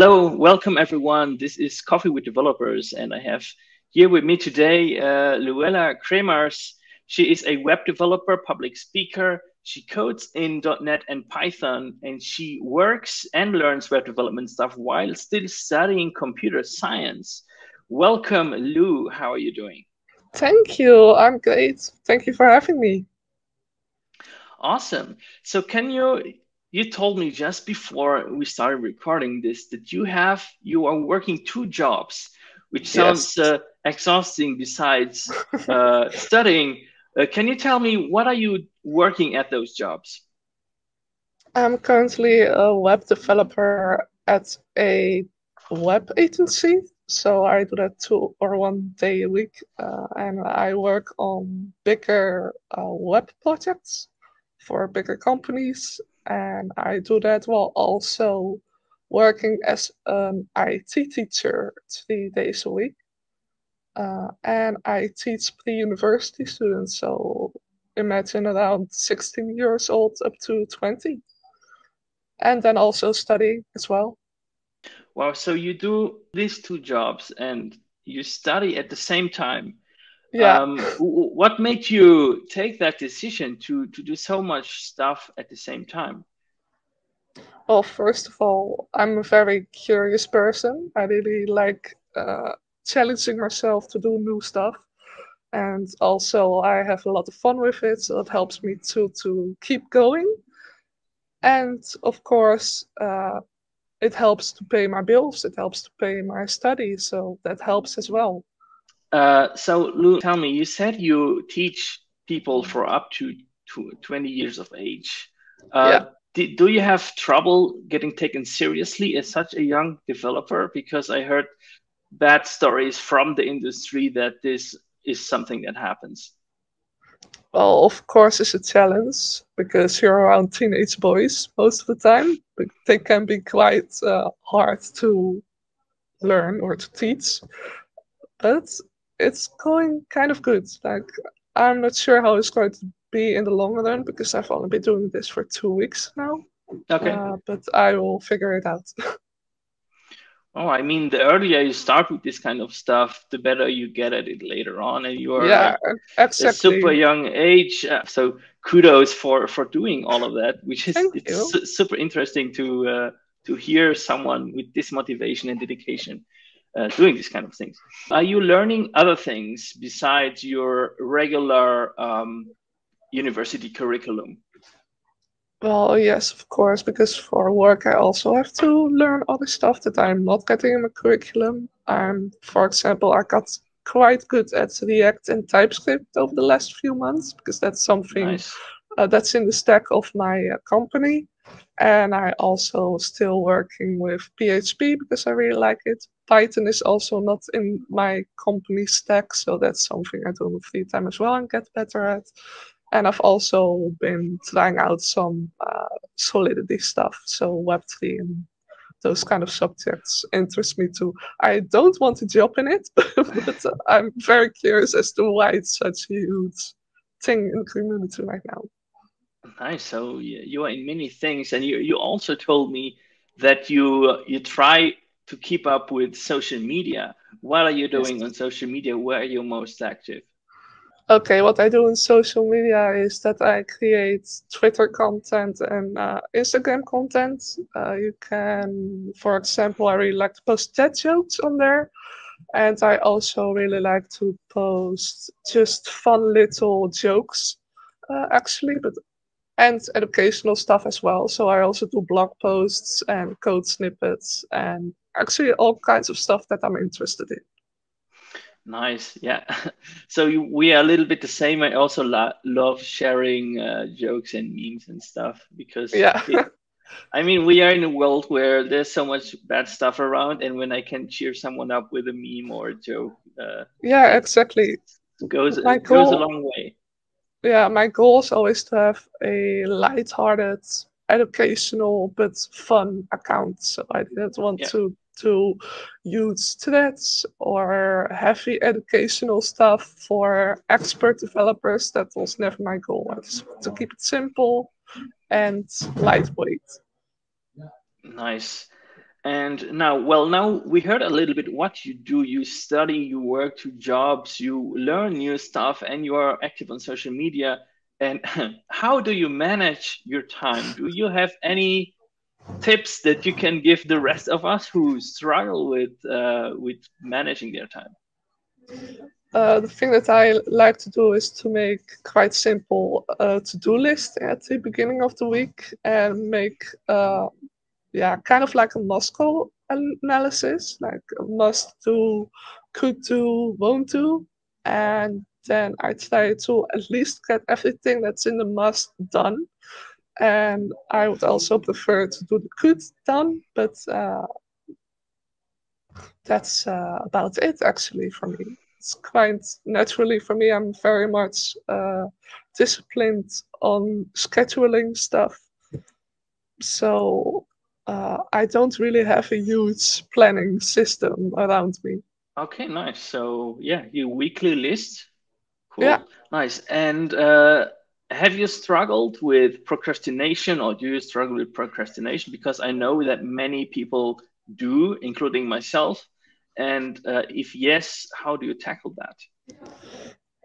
Hello, welcome everyone. This is Coffee with Developers, and I have here with me today uh, Louëlla Creemers. She is a web developer, public speaker. She codes in .NET and Python, and she works and learns web development stuff while still studying computer science. Welcome, Lou. How are you doing? Thank you. I'm great. Thank you for having me. Awesome. So, can you you told me just before we started recording this that you have you are working two jobs which sounds yes. uh, exhausting besides uh, studying. Uh, can you tell me what are you working at those jobs? I'm currently a web developer at a web agency. So i do that two or one day a week uh, and i work on bigger uh, web projects for bigger companies and I do that while also working as an IT teacher three days a week. Uh, and I teach pre-university students, so imagine around 16 years old up to 20. And then also study as well. Wow, so you do these two jobs and you study at the same time. Yeah. Um, what made you take that decision to to do so much stuff at the same time? Well, first of all, I'm a very curious person. I really like uh, challenging myself to do new stuff, and also I have a lot of fun with it. So it helps me to to keep going. And of course, uh, it helps to pay my bills. It helps to pay my studies. So that helps as well. Uh, so, Lou, tell me, you said you teach people for up to 20 years of age. Uh, yeah. do you have trouble getting taken seriously as such a young developer? Because I heard bad stories from the industry that this is something that happens. Well, of course, it's a challenge because you're around teenage boys most of the time. But They can be quite uh, hard to learn or to teach. But it's going kind of good. Like I'm not sure how it's going to be in the long run because I've only been doing this for two weeks now. Okay. Uh, but I will figure it out. oh, I mean, the earlier you start with this kind of stuff, the better you get at it later on, and you are yeah, exactly. a super young age. Uh, so kudos for for doing all of that, which is it's su- super interesting to uh, to hear someone with this motivation and dedication uh, doing these kind of things. Are you learning other things besides your regular um, university curriculum? Well, yes, of course, because for work I also have to learn other stuff that I'm not getting in my curriculum. I'm, for example, I got quite good at React and TypeScript over the last few months because that's something nice. uh, that's in the stack of my uh, company. And I also still working with PHP because I really like it. Python is also not in my company stack, so that's something I do in free time as well and get better at. And I've also been trying out some uh, Solidity stuff, so Web3 and those kind of subjects interest me too. I don't want to jump in it, but I'm very curious as to why it's such a huge thing in community right now. Nice. So you are in many things, and you you also told me that you you try to keep up with social media. What are you doing on social media? Where are you most active? Okay, what I do on social media is that I create Twitter content and uh, Instagram content. Uh, you can, for example, I really like to post dad jokes on there. And I also really like to post just fun little jokes, uh, actually, but and educational stuff as well. So I also do blog posts and code snippets and actually all kinds of stuff that I'm interested in. Nice, yeah. So you, we are a little bit the same. I also lo- love sharing uh, jokes and memes and stuff because yeah. It, I mean, we are in a world where there's so much bad stuff around, and when I can cheer someone up with a meme or a joke, uh, yeah, exactly, goes goal, goes a long way. Yeah, my goal is always to have a light-hearted, educational but fun account. So I didn't want yeah. to to use threads or heavy educational stuff for expert developers. That was never my goal. I just want to keep it simple and lightweight. Nice. And now, well, now we heard a little bit what you do. You study, you work two jobs, you learn new stuff, and you are active on social media. And how do you manage your time? Do you have any tips that you can give the rest of us who struggle with uh, with managing their time? Uh, the thing that I like to do is to make quite simple uh, to-do list at the beginning of the week and make uh, yeah kind of like a MoSCoW analysis like must do could do won't do and then I try to at least get everything that's in the must done and I would also prefer to do the could done but uh, that's uh, about it actually for me it's quite naturally for me. I'm very much uh, disciplined on scheduling stuff. So uh, I don't really have a huge planning system around me. Okay, nice. So yeah, your weekly list. Cool. Yeah. Nice. And uh, have you struggled with procrastination or do you struggle with procrastination? Because I know that many people do, including myself. And uh, if yes, how do you tackle that?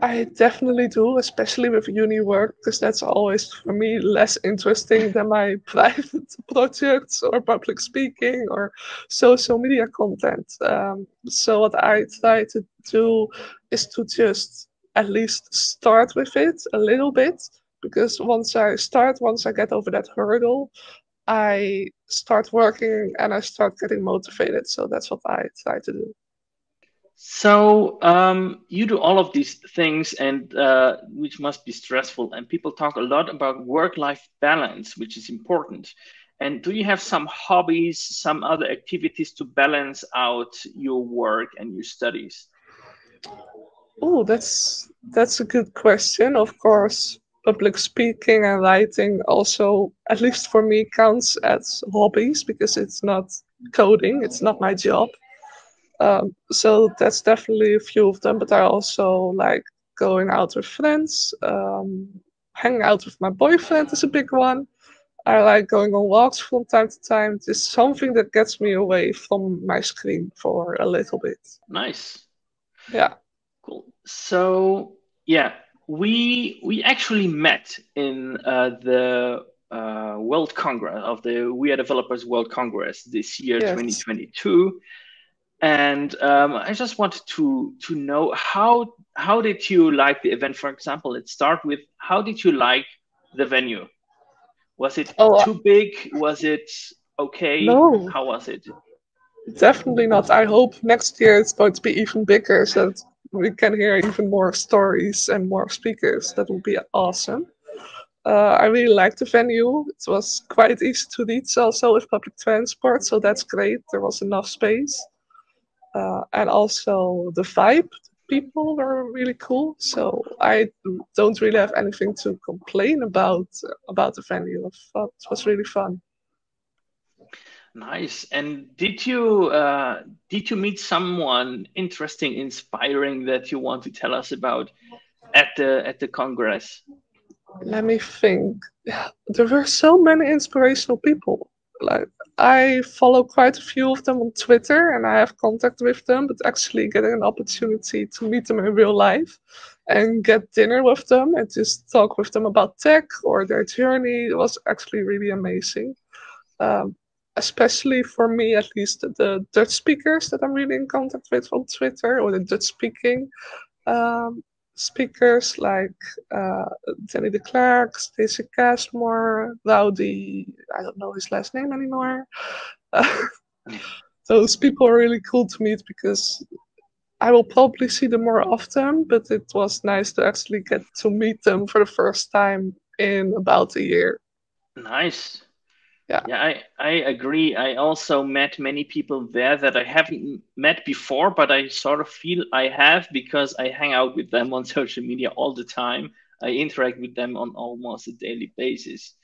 I definitely do, especially with uni work, because that's always for me less interesting than my private projects or public speaking or social media content. Um, so, what I try to do is to just at least start with it a little bit, because once I start, once I get over that hurdle, I start working and I start getting motivated. So that's what I try to do. So um, you do all of these things, and uh, which must be stressful. And people talk a lot about work-life balance, which is important. And do you have some hobbies, some other activities to balance out your work and your studies? Oh, that's that's a good question. Of course, public speaking and writing also, at least for me, counts as hobbies because it's not coding, it's not my job. Um, so that's definitely a few of them, but I also like going out with friends. Um, hanging out with my boyfriend is a big one. I like going on walks from time to time. It's something that gets me away from my screen for a little bit. Nice. Yeah. Cool. So yeah, we we actually met in uh, the uh, World Congress of the We Are Developers World Congress this year, yes. 2022. And um, I just wanted to to know how how did you like the event? For example, let's start with how did you like the venue? Was it oh, too big? Was it okay? No. How was it? Definitely not. I hope next year it's going to be even bigger so we can hear even more stories and more speakers. That would be awesome. Uh, I really liked the venue. It was quite easy to reach also with public transport, so that's great. There was enough space. Uh, and also the vibe, the people were really cool. So I don't really have anything to complain about about the venue. It was really fun. Nice. And did you uh, did you meet someone interesting, inspiring that you want to tell us about at the at the congress? Let me think. There were so many inspirational people. Like I follow quite a few of them on Twitter, and I have contact with them. But actually, getting an opportunity to meet them in real life and get dinner with them and just talk with them about tech or their journey was actually really amazing. Um, especially for me at least the Dutch speakers that I'm really in contact with on Twitter or the Dutch speaking um, speakers like uh, Danny de Klerk, Stacey Cashmore, Rowdy, I don't know his last name anymore. those people are really cool to meet because I will probably see them more often, but it was nice to actually get to meet them for the first time in about a year. Nice yeah. Yeah i i agree. I also met many people there that i haven't met before but i sort of feel i have because i hang out with them on social media all the time. I interact with them on almost a daily basis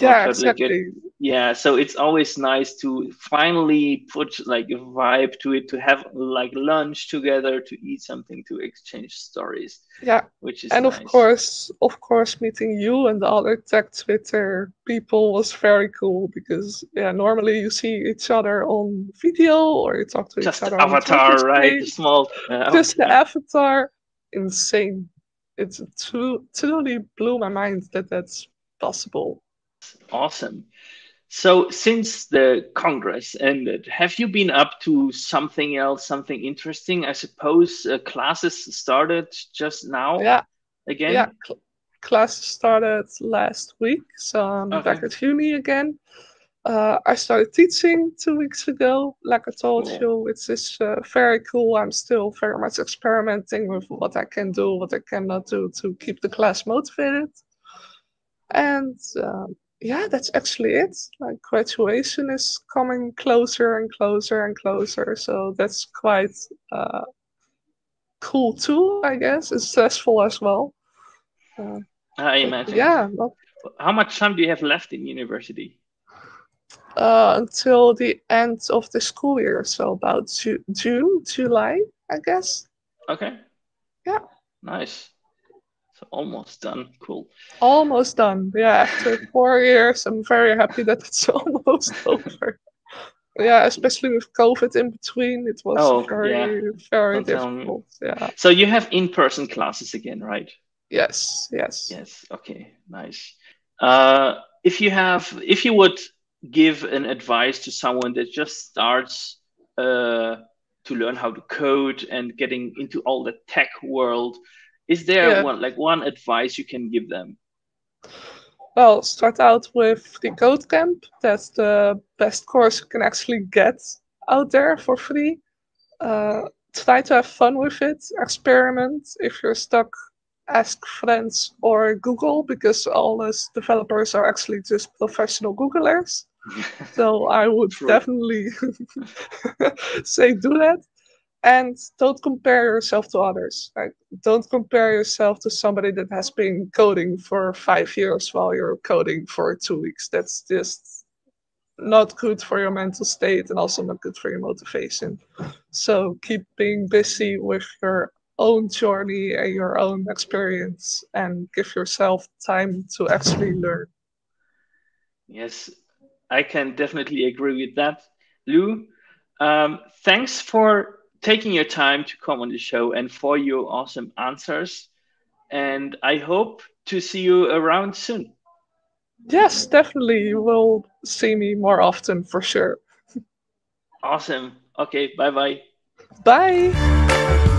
Yeah, exactly. Yeah, so it's always nice to finally put like a vibe to it, to have like lunch together, to eat something, to exchange stories. Yeah, which is and nice. of course, of course, meeting you and the other tech Twitter people was very cool because yeah, normally you see each other on video or you talk to just each other. avatar, right? The small, uh, just the avatar, insane. It's truly blew my mind that that's possible. Awesome. So, since the Congress ended, have you been up to something else, something interesting? I suppose uh, classes started just now. Yeah. Again. Yeah. Cl- classes started last week, so I'm okay. back at uni again. Uh, I started teaching two weeks ago. Like I told you, it's is uh, very cool. I'm still very much experimenting with what I can do, what I cannot do to keep the class motivated. And um, yeah, that's actually it. Like graduation is coming closer and closer and closer, so that's quite uh, cool too. I guess it's stressful as well. Uh, I imagine. Yeah. How much time do you have left in university? Uh, until the end of the school year, so about Ju- June, July, I guess. Okay. Yeah. Nice. So almost done. Cool. Almost done. Yeah, after four years, I'm very happy that it's almost over. Yeah, especially with COVID in between, it was oh, very, yeah. very difficult. Yeah. So you have in-person classes again, right? Yes. Yes. Yes. Okay. Nice. Uh, if you have, if you would give an advice to someone that just starts uh, to learn how to code and getting into all the tech world, is there yeah. one like one advice you can give them? Well, start out with the Code Camp. That's the best course you can actually get out there for free. Uh, try to have fun with it. Experiment. If you're stuck, ask friends or Google because all those developers are actually just professional Googlers. so I would True. definitely say do that and don't compare yourself to others. Like don't compare yourself to somebody that has been coding for five years while you're coding for two weeks. That's just not good for your mental state and also not good for your motivation. So keep being busy with your own journey and your own experience and give yourself time to actually learn. Yes i can definitely agree with that. Lou um, thanks for taking your time to come on the show and for your awesome answers. And I hope to see you around soon. Yes, definitely. You will see me more often for sure. Awesome. Okay, bye-bye. Bye.